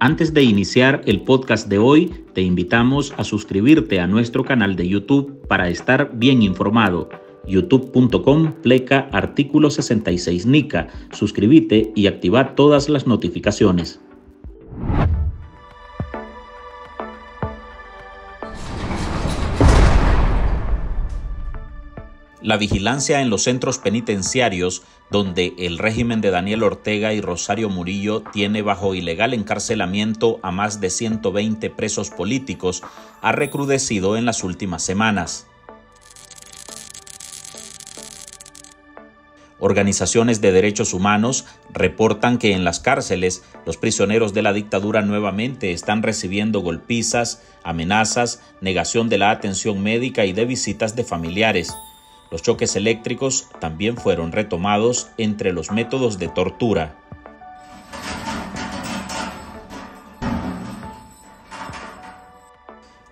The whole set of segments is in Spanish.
Antes de iniciar el podcast de hoy, te invitamos a suscribirte a nuestro canal de YouTube para estar bien informado. youtube.com pleca artículo 66 NICA. Suscríbete y activa todas las notificaciones. La vigilancia en los centros penitenciarios, donde el régimen de Daniel Ortega y Rosario Murillo tiene bajo ilegal encarcelamiento a más de 120 presos políticos, ha recrudecido en las últimas semanas. Organizaciones de derechos humanos reportan que en las cárceles los prisioneros de la dictadura nuevamente están recibiendo golpizas, amenazas, negación de la atención médica y de visitas de familiares. Los choques eléctricos también fueron retomados entre los métodos de tortura.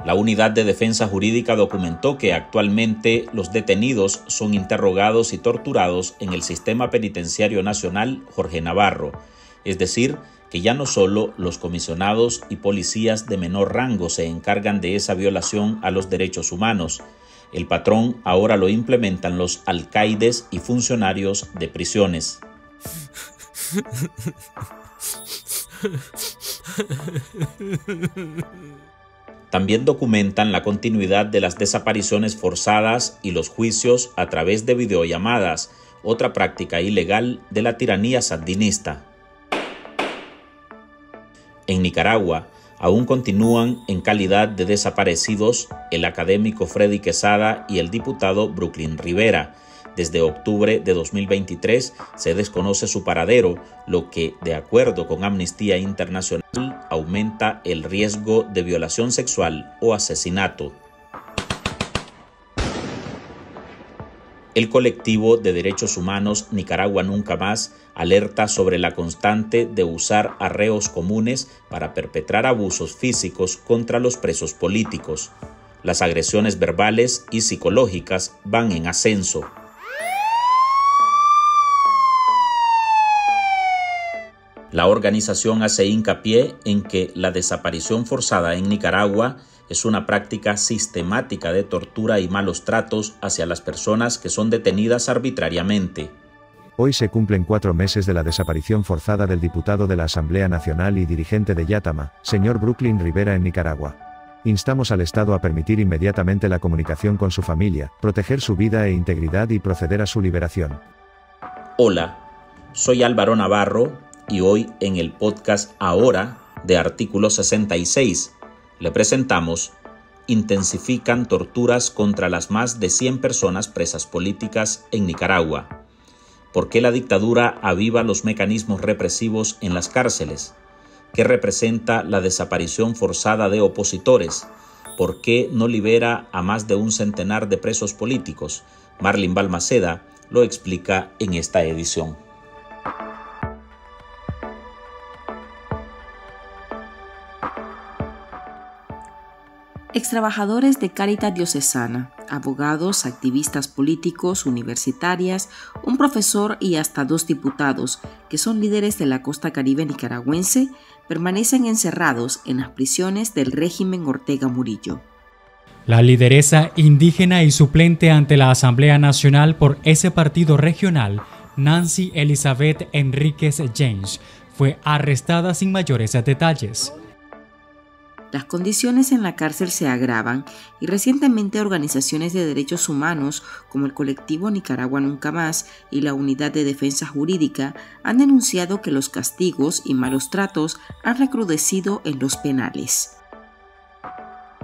La Unidad de Defensa Jurídica documentó que actualmente los detenidos son interrogados y torturados en el Sistema Penitenciario Nacional Jorge Navarro, es decir, que ya no solo los comisionados y policías de menor rango se encargan de esa violación a los derechos humanos, el patrón ahora lo implementan los alcaides y funcionarios de prisiones. También documentan la continuidad de las desapariciones forzadas y los juicios a través de videollamadas, otra práctica ilegal de la tiranía sandinista. En Nicaragua, aún continúan en calidad de desaparecidos el académico Freddy Quesada y el diputado Brooklyn Rivera. Desde octubre de 2023 se desconoce su paradero, lo que, de acuerdo con Amnistía Internacional, aumenta el riesgo de violación sexual o asesinato. El colectivo de derechos humanos Nicaragua Nunca Más alerta sobre la constante de usar arreos comunes para perpetrar abusos físicos contra los presos políticos. Las agresiones verbales y psicológicas van en ascenso. La organización hace hincapié en que la desaparición forzada en Nicaragua es una práctica sistemática de tortura y malos tratos hacia las personas que son detenidas arbitrariamente. Hoy se cumplen cuatro meses de la desaparición forzada del diputado de la Asamblea Nacional y dirigente de Yatama, señor Brooklyn Rivera en Nicaragua. Instamos al Estado a permitir inmediatamente la comunicación con su familia, proteger su vida e integridad y proceder a su liberación. Hola, soy Álvaro Navarro y hoy en el podcast Ahora de Artículo 66 le presentamos intensifican torturas contra las más de 100 personas presas políticas en Nicaragua. ¿Por qué la dictadura aviva los mecanismos represivos en las cárceles? ¿Qué representa la desaparición forzada de opositores? ¿Por qué no libera a más de un centenar de presos políticos? Marlin Balmaceda lo explica en esta edición. Extrabajadores de Caritas Diocesana, abogados, activistas políticos, universitarias, un profesor y hasta dos diputados, que son líderes de la costa caribe nicaragüense, permanecen encerrados en las prisiones del régimen Ortega Murillo. La lideresa indígena y suplente ante la Asamblea Nacional por ese partido regional, Nancy Elizabeth Enríquez James, fue arrestada sin mayores detalles. Las condiciones en la cárcel se agravan y recientemente organizaciones de derechos humanos como el colectivo Nicaragua Nunca Más y la Unidad de Defensa Jurídica han denunciado que los castigos y malos tratos han recrudecido en los penales.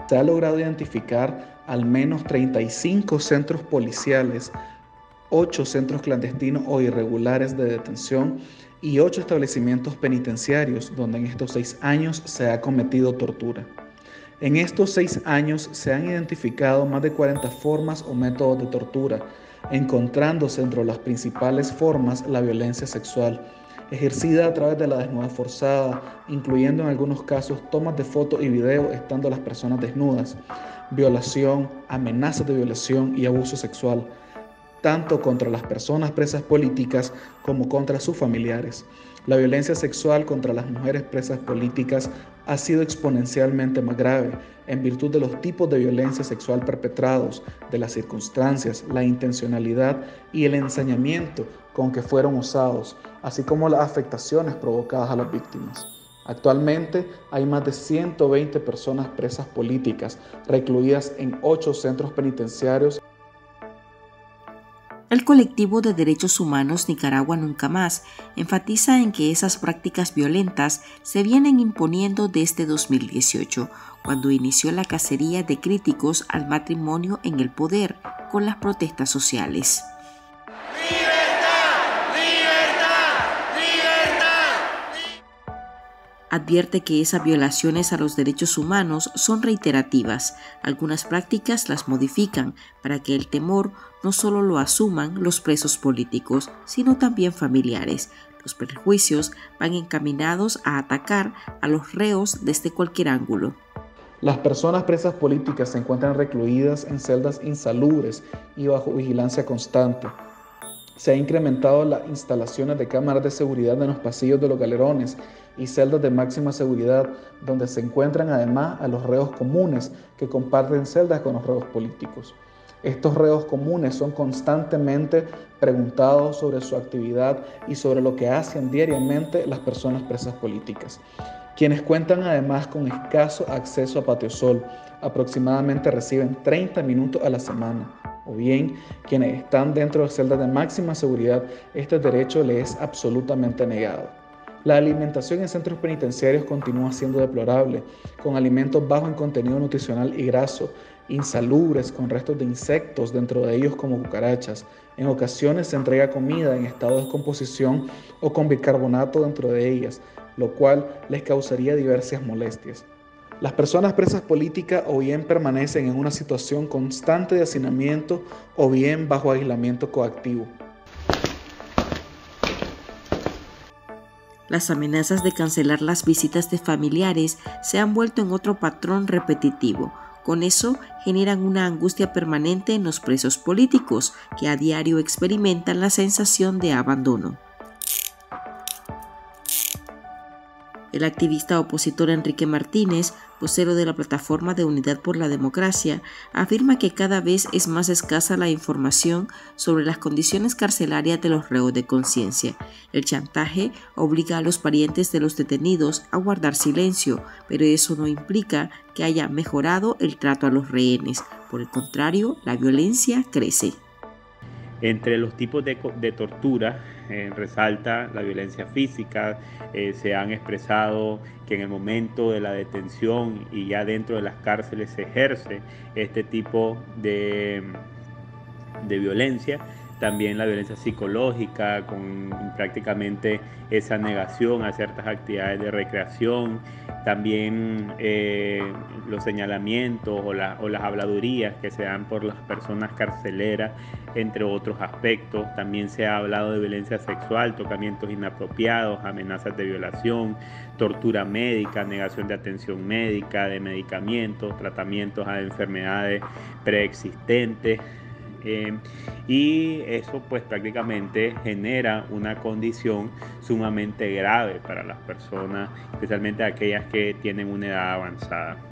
Se ha logrado identificar al menos 35 centros policiales, 8 centros clandestinos o irregulares de detención y ocho establecimientos penitenciarios donde en estos seis años se ha cometido tortura. En estos seis años se han identificado más de 40 formas o métodos de tortura, encontrándose entre las principales formas la violencia sexual, ejercida a través de la desnuda forzada, incluyendo en algunos casos tomas de fotos y video estando las personas desnudas, violación, amenazas de violación y abuso sexual, tanto contra las personas presas políticas como contra sus familiares. La violencia sexual contra las mujeres presas políticas ha sido exponencialmente más grave en virtud de los tipos de violencia sexual perpetrados, de las circunstancias, la intencionalidad y el ensañamiento con que fueron usados, así como las afectaciones provocadas a las víctimas. Actualmente hay más de 120 personas presas políticas recluidas en ocho centros penitenciarios el colectivo de derechos humanos Nicaragua Nunca Más enfatiza en que esas prácticas violentas se vienen imponiendo desde 2018, cuando inició la cacería de críticos al matrimonio en el poder con las protestas sociales. Advierte que esas violaciones a los derechos humanos son reiterativas. Algunas prácticas las modifican para que el temor no solo lo asuman los presos políticos, sino también familiares. Los prejuicios van encaminados a atacar a los reos desde cualquier ángulo. Las personas presas políticas se encuentran recluidas en celdas insalubres y bajo vigilancia constante. Se ha incrementado las instalaciones de cámaras de seguridad en los pasillos de los galerones y celdas de máxima seguridad, donde se encuentran además a los reos comunes que comparten celdas con los reos políticos. Estos reos comunes son constantemente preguntados sobre su actividad y sobre lo que hacen diariamente las personas presas políticas, quienes cuentan además con escaso acceso a patio sol, aproximadamente reciben 30 minutos a la semana o bien quienes están dentro de celdas de máxima seguridad, este derecho les es absolutamente negado. La alimentación en centros penitenciarios continúa siendo deplorable, con alimentos bajos en contenido nutricional y graso, insalubres con restos de insectos dentro de ellos como cucarachas. En ocasiones se entrega comida en estado de descomposición o con bicarbonato dentro de ellas, lo cual les causaría diversas molestias. Las personas presas políticas o bien permanecen en una situación constante de hacinamiento o bien bajo aislamiento coactivo. Las amenazas de cancelar las visitas de familiares se han vuelto en otro patrón repetitivo. Con eso generan una angustia permanente en los presos políticos que a diario experimentan la sensación de abandono. El activista opositor Enrique Martínez, vocero de la Plataforma de Unidad por la Democracia, afirma que cada vez es más escasa la información sobre las condiciones carcelarias de los reos de conciencia. El chantaje obliga a los parientes de los detenidos a guardar silencio, pero eso no implica que haya mejorado el trato a los rehenes. Por el contrario, la violencia crece. Entre los tipos de, tortura eh, resalta la violencia física, eh, se han expresado que en el momento de la detención y ya dentro de las cárceles se ejerce este tipo de, de violencia también la violencia psicológica, con prácticamente esa negación a ciertas actividades de recreación, también eh, los señalamientos o, o, las habladurías que se dan por las personas carceleras, entre otros aspectos. También se ha hablado de violencia sexual, tocamientos inapropiados, amenazas de violación, tortura médica, negación de atención médica, de medicamentos, tratamientos a enfermedades preexistentes. Eh, y eso pues prácticamente genera una condición sumamente grave para las personas, especialmente aquellas que tienen una edad avanzada.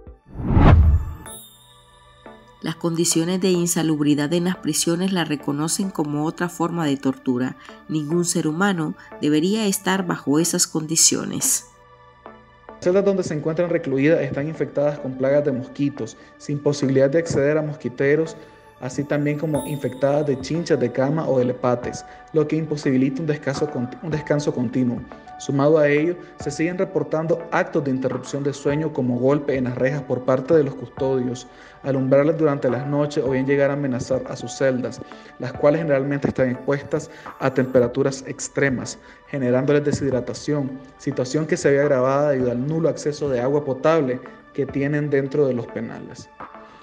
Las condiciones de insalubridad en las prisiones la reconocen como otra forma de tortura. Ningún ser humano debería estar bajo esas condiciones. Las celdas donde se encuentran recluidas están infectadas con plagas de mosquitos, sin posibilidad de acceder a mosquiteros así también como infectadas de chinchas de cama o de lepates, lo que imposibilita un descanso, un descanso continuo. Sumado a ello, se siguen reportando actos de interrupción de sueño como golpe en las rejas por parte de los custodios, alumbrarles durante las noches o bien llegar a amenazar a sus celdas, las cuales generalmente están expuestas a temperaturas extremas, generándoles deshidratación, situación que se ve agravada debido al nulo acceso de agua potable que tienen dentro de los penales.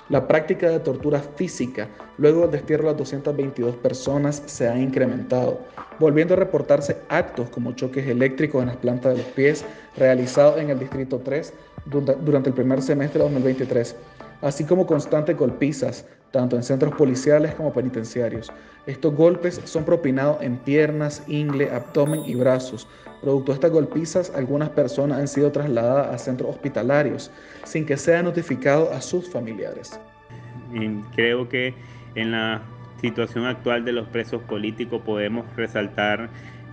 La práctica de tortura física luego del destierro de las 222 personas se ha incrementado, volviendo a reportarse actos como choques eléctricos en las plantas de los pies realizados en el Distrito 3 durante el primer semestre de 2023, así como constantes golpizas, tanto en centros policiales como penitenciarios. Estos golpes son propinados en piernas, ingle, abdomen y brazos. Producto de estas golpizas, algunas personas han sido trasladadas a centros hospitalarios sin que sea notificado a sus familiares. creo que en la situación actual de los presos políticos podemos resaltar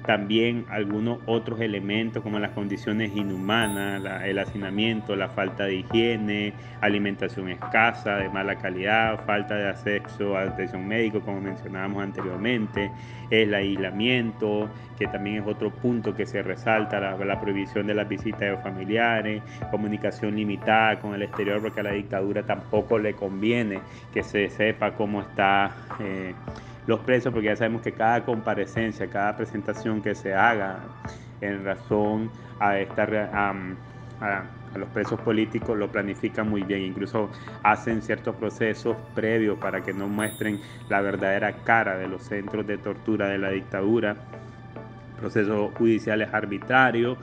también algunos otros elementos como las condiciones inhumanas, el hacinamiento, la falta de higiene, alimentación escasa, de mala calidad, falta de acceso a atención médica, como mencionábamos anteriormente, el aislamiento, que también es otro punto que se resalta, la, prohibición de las visitas de familiares, comunicación limitada con el exterior, porque a la dictadura tampoco le conviene que se sepa cómo está. Eh, los presos, porque ya sabemos que cada comparecencia, cada presentación que se haga en razón a, esta, a, a, los presos políticos lo planifican muy bien, incluso hacen ciertos procesos previos para que no muestren la verdadera cara de los centros de tortura de la dictadura, procesos judiciales arbitrarios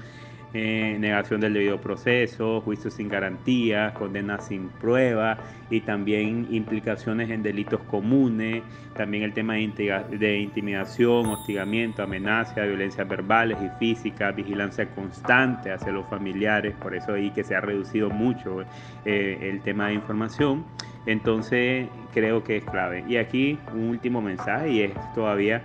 eh, negación del debido proceso, juicios sin garantía, condenas sin prueba y también implicaciones en delitos comunes, también el tema de, intimidación, hostigamiento, amenaza, violencias verbales y físicas, vigilancia constante hacia los familiares, por eso ahí que se ha reducido mucho eh, el tema de información. Entonces creo que es clave. Y aquí un último mensaje y es todavía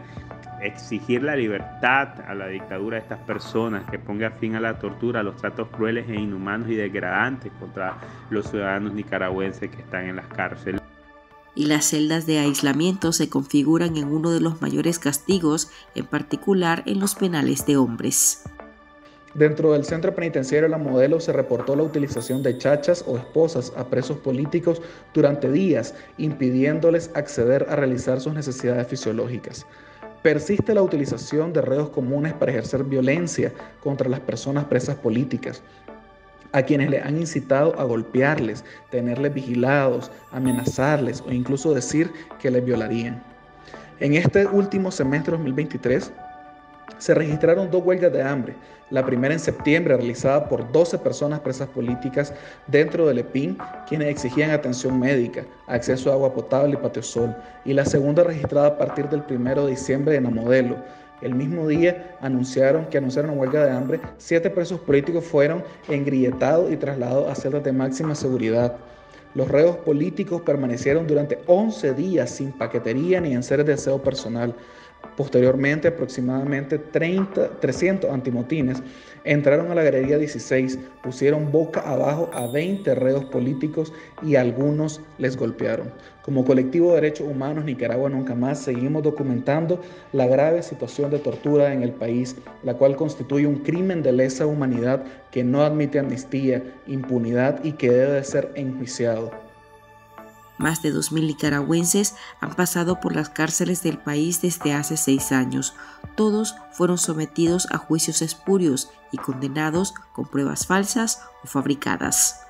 exigir la libertad a la dictadura de estas personas, que ponga fin a la tortura, a los tratos crueles e inhumanos y degradantes contra los ciudadanos nicaragüenses que están en las cárceles. Y las celdas de aislamiento se configuran en uno de los mayores castigos, en particular en los penales de hombres. Dentro del centro penitenciario La Modelo se reportó la utilización de chachas o esposas a presos políticos durante días, impidiéndoles acceder a realizar sus necesidades fisiológicas. Persiste la utilización de redes comunes para ejercer violencia contra las personas presas políticas, a quienes le han incitado a golpearles, tenerles vigilados, amenazarles o incluso decir que les violarían. En este último semestre 2023, se registraron dos huelgas de hambre, la primera en septiembre realizada por 12 personas presas políticas dentro del EPIN, quienes exigían atención médica, acceso a agua potable y patio sol, y la segunda registrada a partir del 1 de diciembre en la modelo. El mismo día anunciaron que anunciaron huelga de hambre, siete presos políticos fueron engrilletados y trasladados a celdas de máxima seguridad. Los reos políticos permanecieron durante 11 días sin paquetería ni en seres de aseo personal. Posteriormente, aproximadamente 30, 300 antimotines entraron a la Galería 16, pusieron boca abajo a 20 reos políticos y algunos les golpearon. Como colectivo de derechos humanos Nicaragua Nunca Más seguimos documentando la grave situación de tortura en el país, la cual constituye un crimen de lesa humanidad que no admite amnistía, impunidad y que debe de ser enjuiciado. Más de 2.000 nicaragüenses han pasado por las cárceles del país desde hace seis años. Todos fueron sometidos a juicios espurios y condenados con pruebas falsas o fabricadas.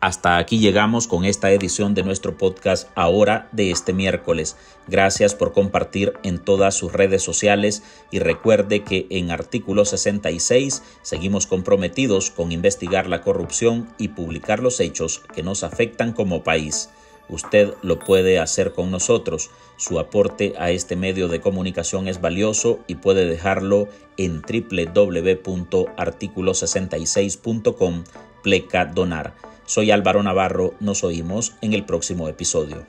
Hasta aquí llegamos con esta edición de nuestro podcast ahora de este miércoles. Gracias por compartir en todas sus redes sociales y recuerde que en artículo 66 seguimos comprometidos con investigar la corrupción y publicar los hechos que nos afectan como país. Usted lo puede hacer con nosotros. Su aporte a este medio de comunicación es valioso y puede dejarlo en www.articulo66.com pleca donar. Soy Álvaro Navarro, nos oímos en el próximo episodio.